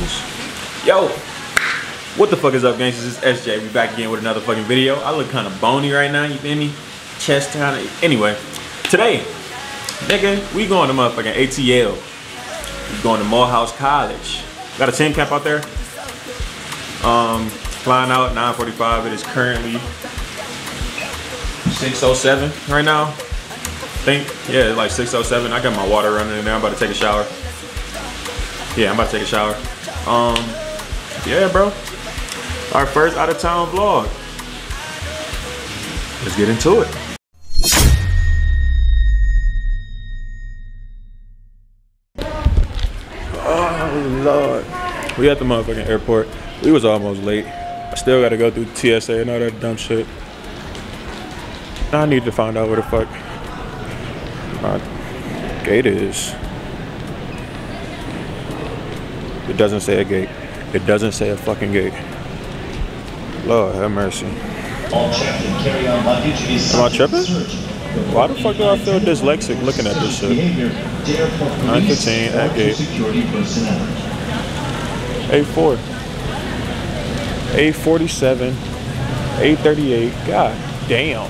Yo, what the fuck is up, gangsters? It's SJ. We back again with another fucking video. I look kind of bony right now, you feel me? Chest kind of. Anyway, today, nigga, we going to motherfucking ATL. We going to Morehouse College. Got a team camp out there. Um, flying out 9:45. It is currently 6:07 right now. Think yeah, like 6:07. I got my water running in there. I'm about to take a shower. Yeah, I'm about to take a shower. Um, yeah, bro. Our first out of town vlog. Let's get into it. Oh Lord. We at the motherfucking airport. We was almost late. I still gotta go through TSA and all that dumb shit. I need to find out where the fuck my gate is. It doesn't say a gate. It doesn't say a fucking gate. Lord have mercy. Am I tripping? Why the fuck do I feel dyslexic looking at this shit? Behavior to airport police 9:15 or at gate. security. A4. A47. A38. God damn.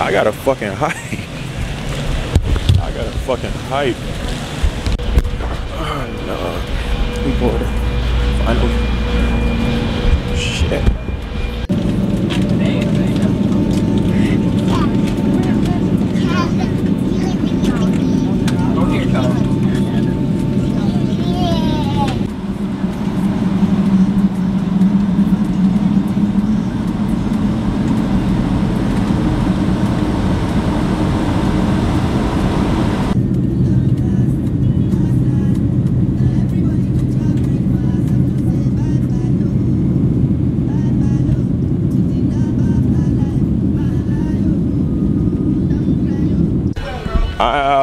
I got a fucking height. I got a fucking height. Oh no. We boarded. Finally. Shit.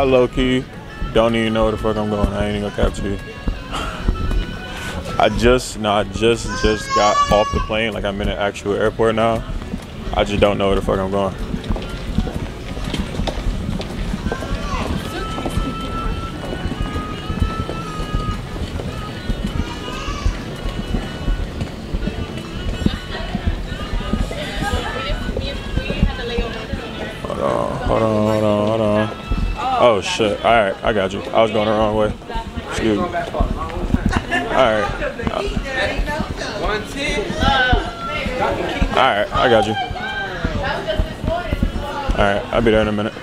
I, low key don't even know where the fuck I'm going. I ain't even gonna capture you. I just no, I just just got off the plane. Like I'm in an actual airport now. I just don't know where the fuck I'm going. Oh shit! All right, I got you. I was going the wrong way. Excuse me. All right. All right, I got you. All right, I'll be there in a minute.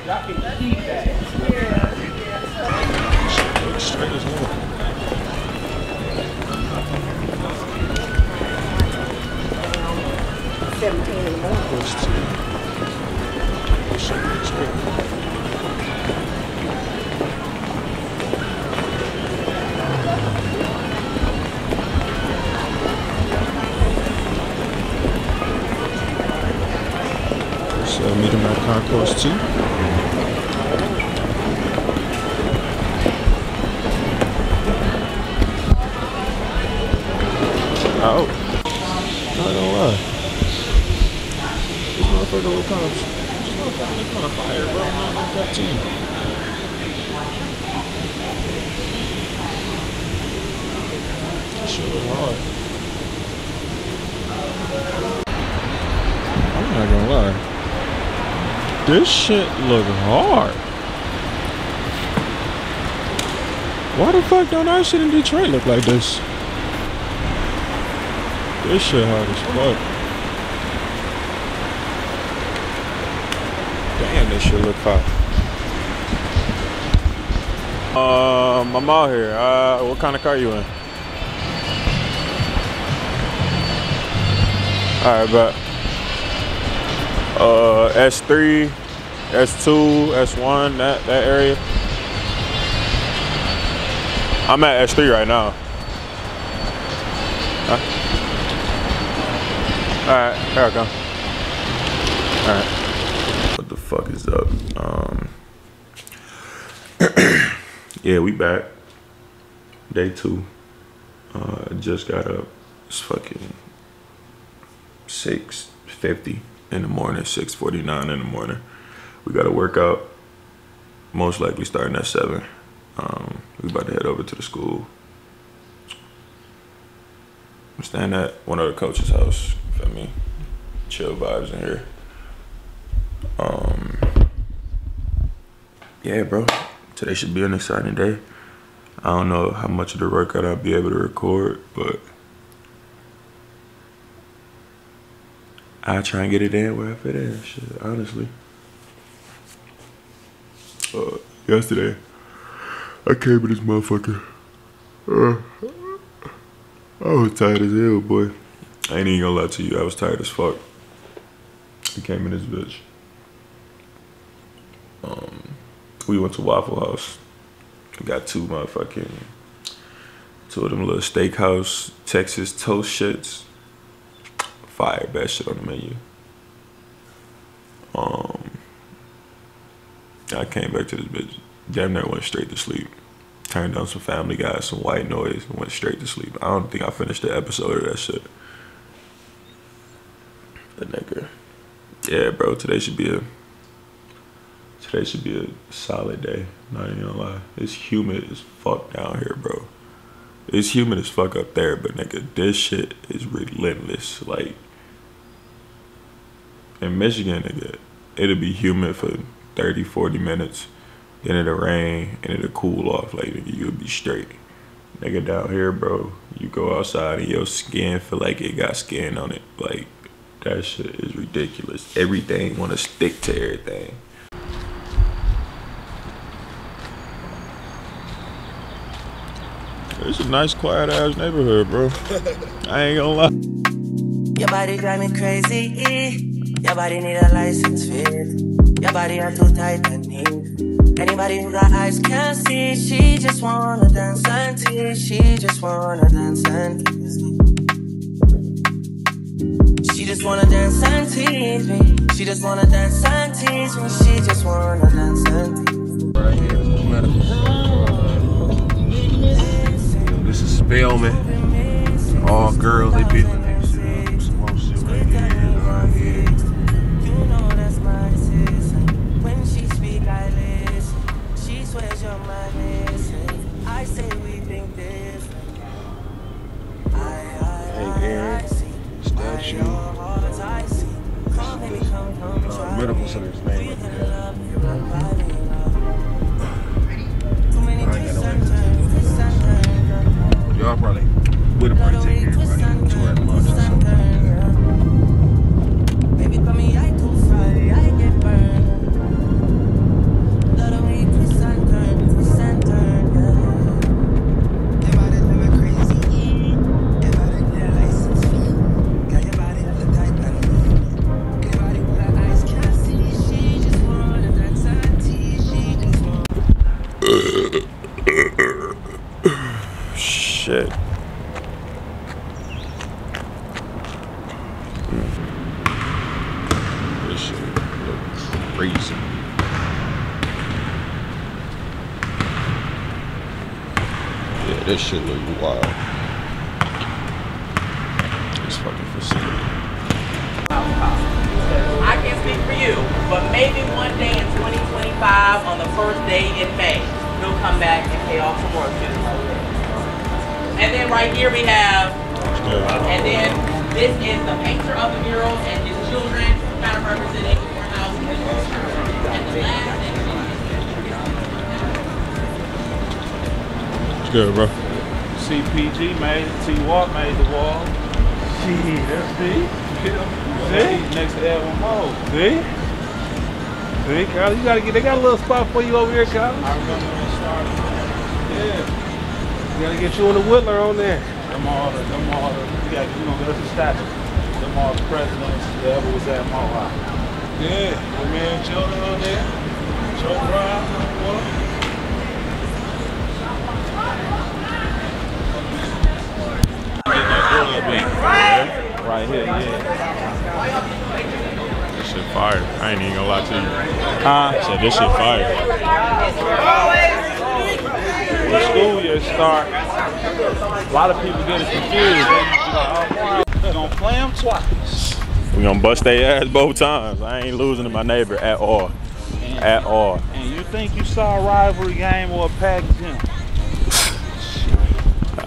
Seventeen Motherfucker look kind of this motherfucker look kind fire, bro. I'm that team. Shit look hard. I'm not gonna lie. This shit look hard. Why the fuck don't our shit in Detroit look like this? This shit hard as fuck. Damn, this shit look hot. Um, I'm out here. Uh, what kind of car you in? All right, but uh, S3, S2, S1, that that area. I'm at S3 right now. Huh? All right, here I come. All right. Fuck is up? Um, yeah, we back. Day two. Uh, just got up. It's fucking six fifty in the morning, six forty nine in the morning. We got to work out. Most likely starting at seven. Um, we about to head over to the school. I'm staying at one of the coach's house. Feel me? Chill vibes in here. Um. Yeah, bro. Today should be an exciting day. I don't know how much of the workout I'll be able to record, but I'll try and get it in where I fit in. Shit, honestly. Uh, yesterday, I came in this motherfucker. Uh, I was tired as hell, boy. I ain't even gonna lie to you. I was tired as fuck. I came in this bitch. Um, we went to Waffle House. Got two motherfucking, two of them little steakhouse Texas toast shits. Fire, best shit on the menu. Um, I came back to this bitch. Damn near went straight to sleep. Turned on some Family Guy, some white noise, and went straight to sleep. I don't think I finished the episode of that shit. The nigga. Yeah, bro. Today should be a. Today should be a solid day. Not even gonna lie. It's humid as fuck down here, bro. It's humid as fuck up there, but nigga, this shit is relentless. Like in Michigan, nigga, it'll be humid for 30, 40 minutes. Then it'll rain and it'll cool off. Like nigga, you'll be straight. Nigga down here, bro, you go outside and your skin feel like it got skin on it. Like that shit is ridiculous. Everything wanna stick to everything. It's a nice, quiet ass neighborhood, bro. I ain't gonna lie. Your body drive me crazy. Your body need a license fit. Your body are too tight and neat. Anybody who got eyes can see. She just wanna dance and tease. She just wanna dance and tease. She just wanna dance and tease me. She just wanna dance and tease me. She just wanna dance and tease me. Right here is Spelman. All girls, they be in this. Some this shit look wild. This fucking facility. I can't speak for you, but maybe one day in 2025, on the first day in May, he'll come back and pay off some mortgages. And then right here we have, and then this is the painter of the mural and his children, kind of representing your house. And the last It's good, bro. CPG made it. T Walk made the wall. Shit, that's see. See? Next to Edwin Moe. See? See, Kyle, you gotta get they got a little spot for you over here, Kyle. I remember when it started. Yeah. You gotta get you on the Whittler on there. Them all the them all the you gotta you gonna go to the statue. Them all the presidents that ever was at Mohawk. Yeah, the man Jordan on there. Joe Brown, what? Right here, yeah. This shit fire. I ain't even gonna lie to you. Huh? I said this shit fire. When school year start, a lot of people get it confused. They be like, oh, gonna play them twice. We gonna bust their ass both times. I ain't losing to my neighbor at all. At all. And you think you saw a rivalry game or a packed gym?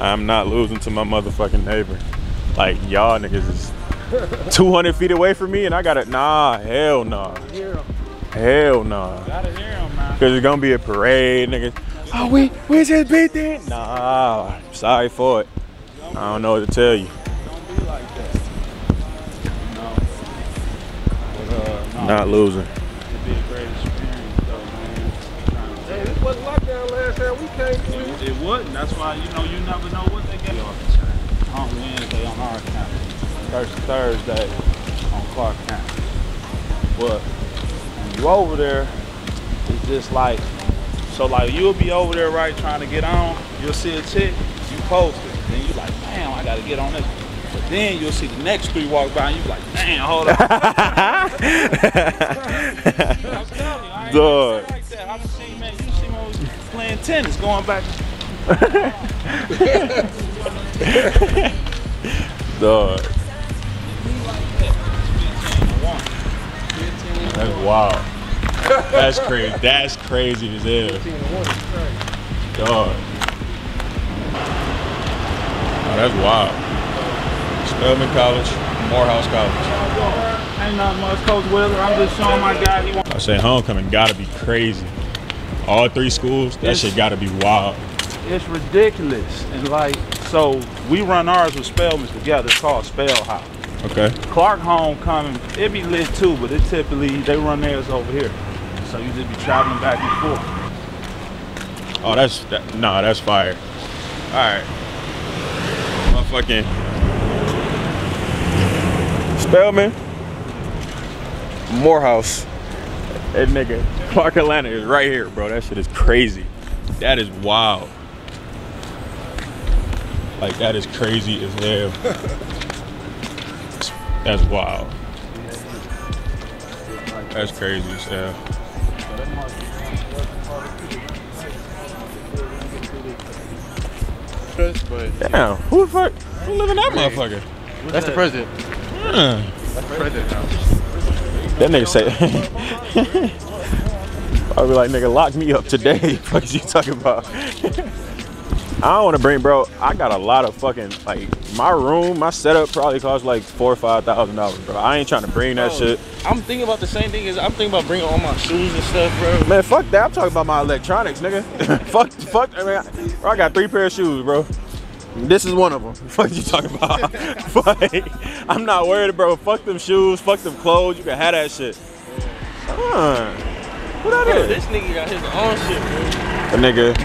I'm not losing to my motherfucking neighbor. Like y'all niggas is 200 feet away from me and I gotta, nah, hell nah. Hell nah. Cause it's gonna be a parade, niggas. Oh, we, we just beat then? Nah, sorry for it. I don't know what to tell you. Don't be this last time. We came through. It, it wouldn't. That's why you know you never know what they get on on Wednesday on our county, Thursday, Thursday on Clark County. But when you over there, it's just like so like you'll be over there right trying to get on. You'll see a chick, you post it, then you like, damn, I gotta get on this. But then you'll see the next three walk by and you like, damn, hold on. I'm telling you, I ain't Dog. Playing tennis, going back Dog. That's wild. That's crazy. That's crazy as hell. Dog. Oh, that's wild. Spelman College, Morehouse College. Ain't nothing much, Coach Wheeler. I'm just showing my guy. I say homecoming gotta be crazy. All three schools, that shit gotta be wild. It's ridiculous. And like, so we run ours with Spelmans together. It's called SpelHouse. Okay. Clark Homecoming, it be lit too, but it typically, they run theirs over here. So you just be traveling back and forth. Oh, that's that, nah, that's fire. All right, motherfucking Spelman, Morehouse. That nigga Clark Atlanta is right here, bro. That shit is crazy. That is wild. Like that is crazy as hell. That's wild. That's crazy as hell. Damn, who the fuck? Who live in that motherfucker? that's the president. Huh. That's the president now. That nigga say. I be like, nigga, lock me up today. Fuck is you talking about? I don't want to bring, bro. I got a lot of fucking like my room, my setup probably cost like four or five thousand dollars, bro. I ain't trying to bring that Bro, shit. I'm thinking about the same thing. Is I'm thinking about bringing all my shoes and stuff, bro. Man, fuck that. I'm talking about my electronics, nigga. fuck, fuck. I mean, I, bro, I got three pair of shoes, bro. This is one of them. Fuck you talking about? fuck. I'm not worried, bro. Fuck them shoes. Fuck them clothes. You can have that shit. Huh. Who that Bro, is? this nigga got his own shit, bro. A nigga.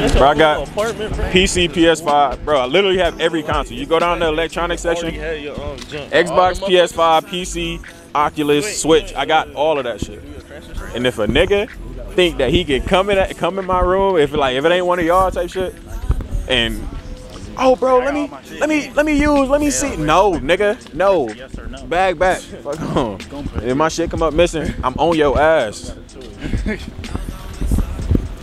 This, Bro, I got apartment. PC, PS5. Bro, I literally have every console. You go down the electronics section. Already had your own junk. Xbox, All the motherfuckers- PS5, PC, Oculus, Switch. I got all of that shit. And if a nigga think that he can come in come in my room, if like if it ain't one of y'all type shit, and oh bro, let me let me let me use, let me see. No, nigga, no. Bag back. Fuck on. If my shit come up missing, I'm on your ass.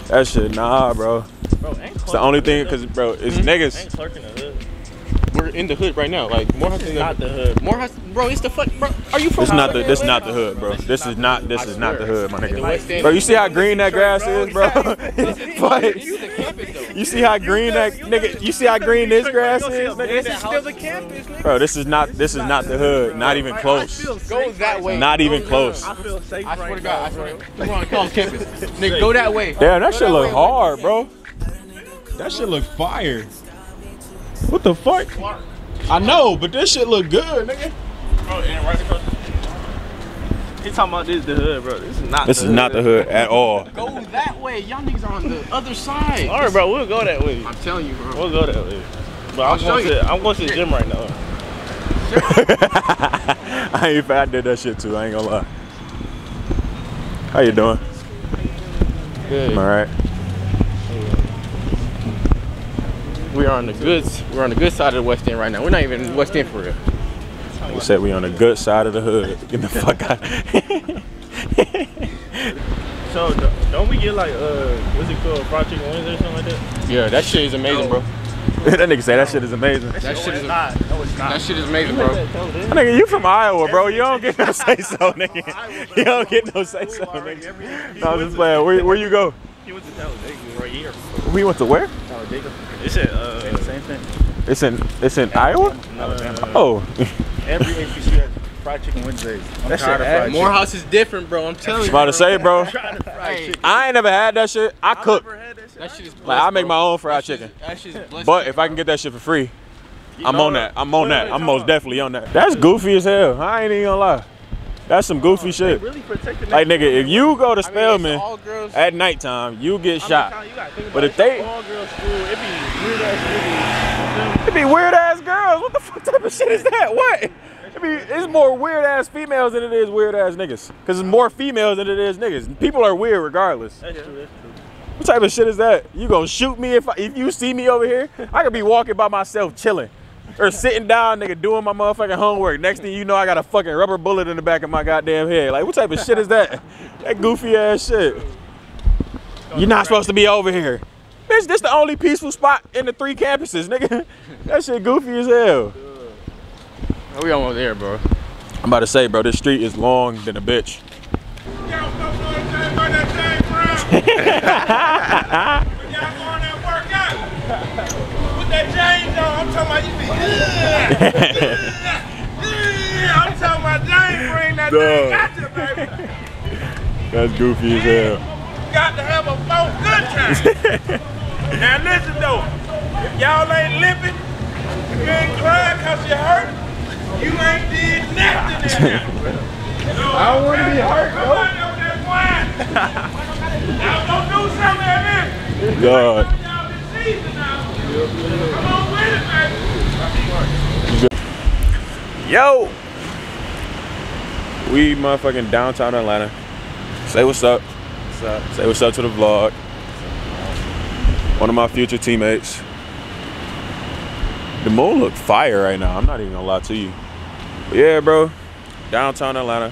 That shit, nah, bro. Bro, It's the only thing, cause bro, it's niggas. Ain't Clark in the hood. We're in the hood right now. Like Morehouse is in the Not the hood. Morehouse, bro. It's the fuck, bro. Are you from? This not the this Atlanta? not the hood, bro. This is not this is not the hood, my In the West nigga. End. Bro, you see how green that grass is, bro? Fuck. You the campus though. You see how green that nigga? You see how green this grass is, This is still the campus, nigga. Bro, this is not this is not the hood. Not even close. Go that way. Not even close. I feel safe I swear right to God, I swear. We're on the college campus. Nigga, go that way. Damn, that shit look hard, bro. That shit look fire. What the fuck? I know, but this shit look good, nigga. Bro, and right across. He talking about this the hood, bro. This is not. This is not the hood at all. Go that way. Y'all niggas are on the other side. All right, bro. We'll go that way. I'm telling you, bro. We'll go that way. But I'll I'm show going you. to. I'm going to the gym right now. I ain't I did that shit too. I ain't gonna lie. How you doing? Good. All right. We are on the good. We're on the good side of the West End right now. We're not even in West End for real. We said we on the good side of the hood. Get the fuck out. So don't we get like uh, what's it called, fried chicken wings or something like that? Yeah, that shit is amazing, bro. that nigga say that shit is amazing. That shit is not. No, it's not. that shit is amazing, bro. Nigga, you from Iowa, bro. You don't get no say so, nigga. You don't get no say so, nigga. No, I'm just playing. Where, where you go? He went to Talladega right here. We went to where? Talladega. It's at uh, same thing. It's in it's in Iowa. Alabama. Oh, Every HBCU has fried chicken Wednesdays. I'm That shit, of fried chicken. Morehouse is different, bro. I'm telling you. about to say, bro. Trying to fried chicken. I ain't never had that shit. I cook. That shit. That shit is Like I make my own fried chicken. That shit is blessed. But if I can get that shit for free, I'm on that. that. I'm on Wait, that. wait, I'm most out. definitely on that. That's goofy as hell. I ain't even gonna lie. That's some goofy shit. Really Like nigga, if you go to I mean, Spelman all girls. at nighttime, you get shot. telling you, you But if they- all girls school, it be weird ass It be weird ass girls. What the fuck type of shit is that? What? I mean, it's more weird ass females than it is weird ass niggas. Cause it's more females than it is niggas. People are weird regardless. That's true, that's true. What type of shit is that? You gonna shoot me if I, if you see me over here? I could be walking by myself chilling. Or sitting down, nigga, doing my motherfucking homework. Next thing you know, I got a fucking rubber bullet in the back of my goddamn head. Like, what type of shit is that? That goofy ass shit. You're not supposed to be over here. Bitch, this the only peaceful spot in the three campuses, nigga. That shit goofy as hell. We almost there, bro. I'm about to say, bro, this street is long than a bitch. Put that James on. I'm talking about you be. I'm talking about James bring that thing out you, baby. That's goofy as hell. Got to have a four good time. now listen though, if y'all ain't limping, you ain't crying cause you hurt, you ain't did nothing in there. I don't want to be hurt though. Y'all gonna do something in this. God. Y'all this season now. Come on with it, baby. Yo! We motherfucking downtown Atlanta. Say what's up. What's up? Say what's up to the vlog. One of my future teammates. The moon look fire right now. I'm not even gonna lie to you. But yeah, bro. Downtown Atlanta.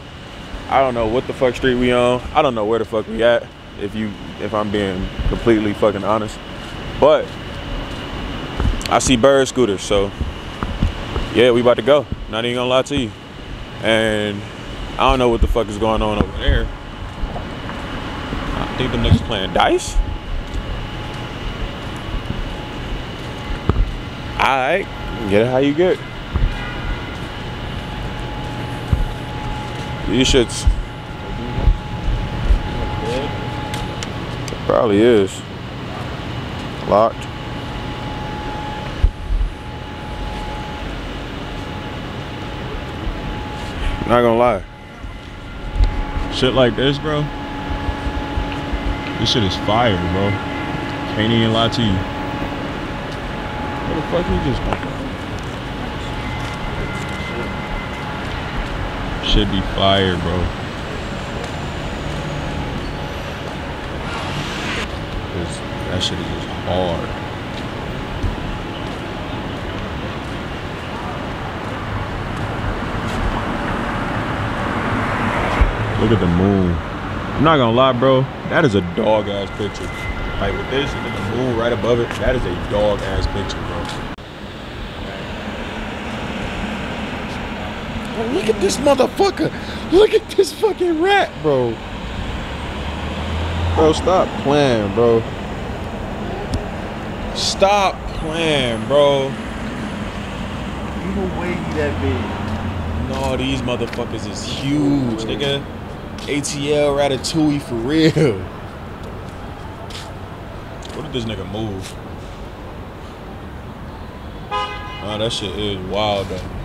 I don't know what the fuck street we on. I don't know where the fuck we at. If you, if I'm being completely fucking honest. But I see bird scooters, so yeah, we about to go. Not even gonna lie to you. And I don't know what the fuck is going on over there. I think the niggas playing dice. Alright, get it how you get. These shits. Probably is. Locked. Not gonna lie. Shit like this, bro. This shit is fire, bro. Can't even lie to you. Where the fuck you just? Should be fire, bro. That shit is hard. Look at the moon. I'm not gonna lie, bro. That is a dog ass picture. Like with this and the moon right above it, that is a dog ass picture, bro. Oh, look at this motherfucker. Look at this fucking rat, bro. Bro, stop playing, bro. Stop playing, bro. No way he that big. No, these motherfuckers is huge, nigga. ATL Ratatouille for real. What did this nigga move? Oh, that shit is wild though.